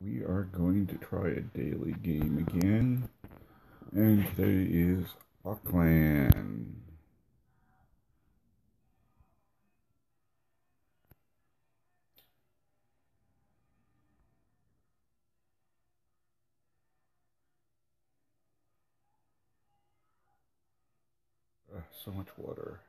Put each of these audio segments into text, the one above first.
we are going to try a daily game again. And today is Auckland. Uh, so much water.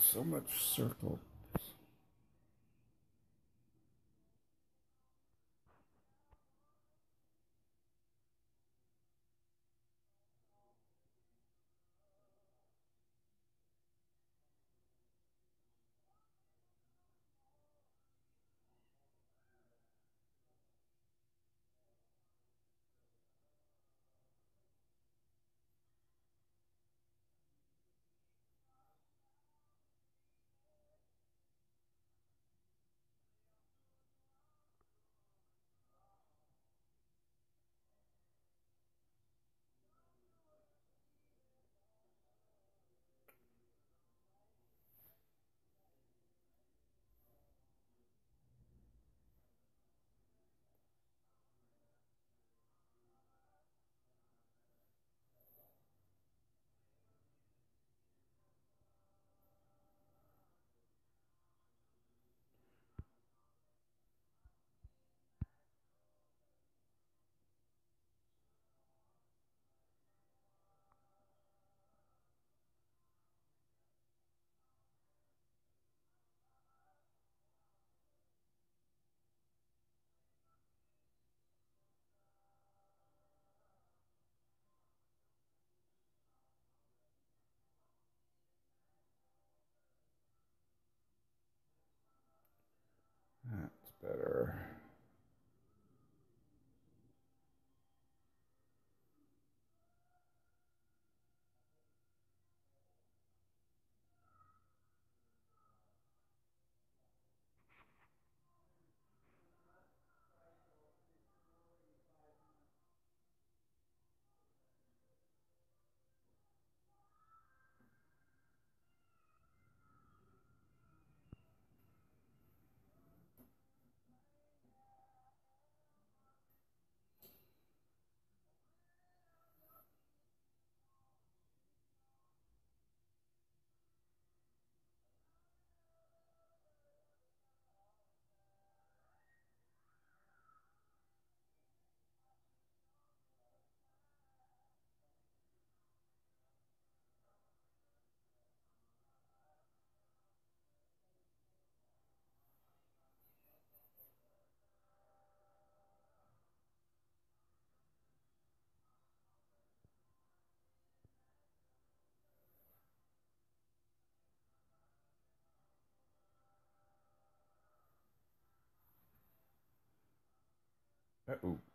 So much circle. That's better. Uh-oh.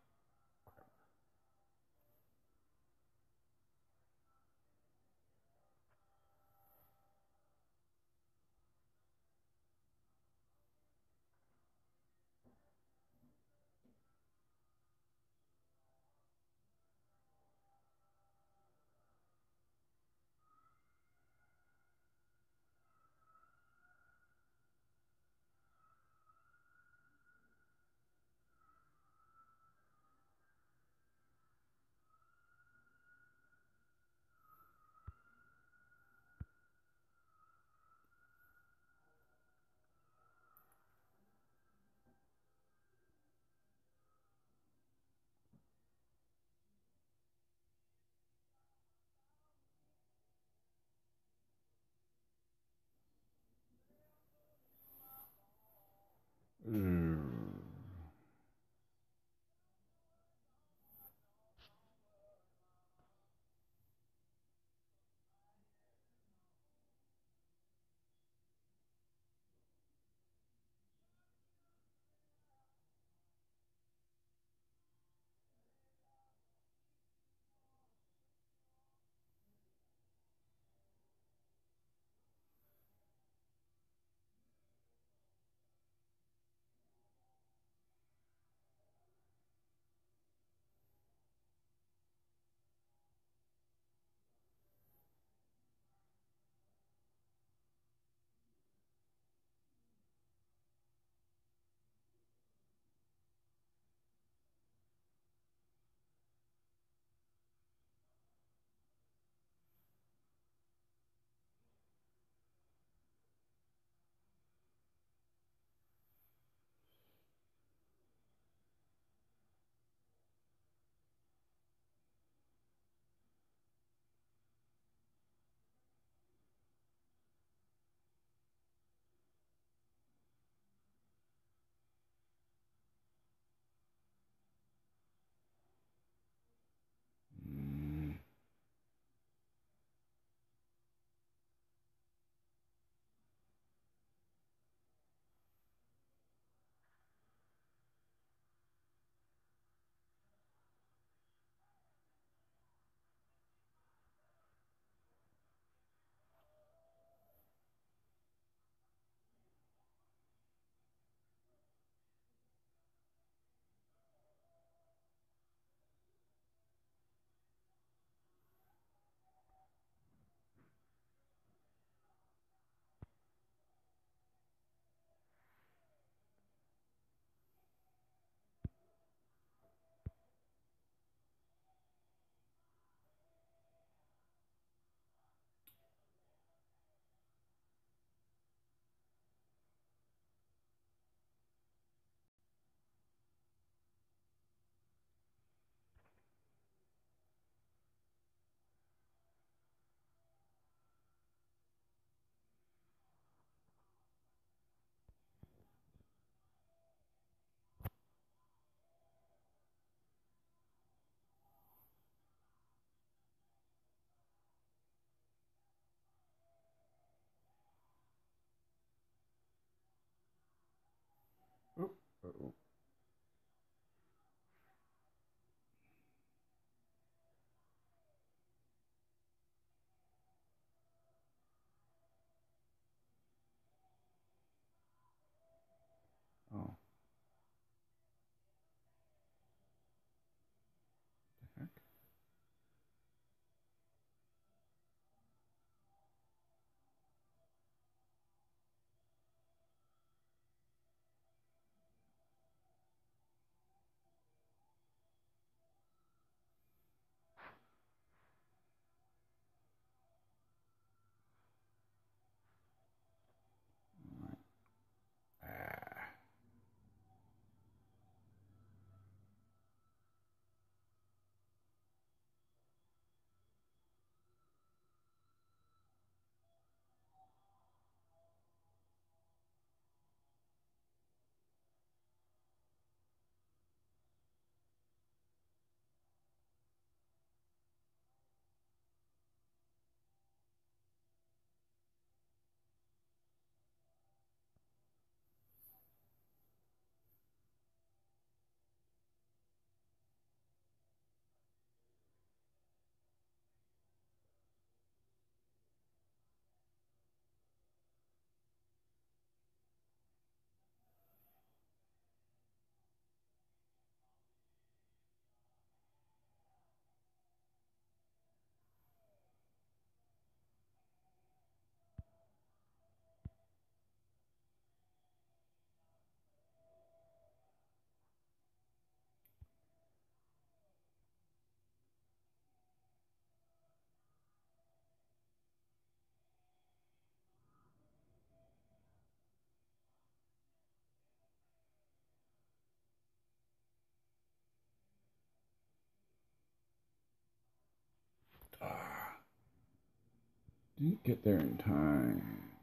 Didn't get there in time.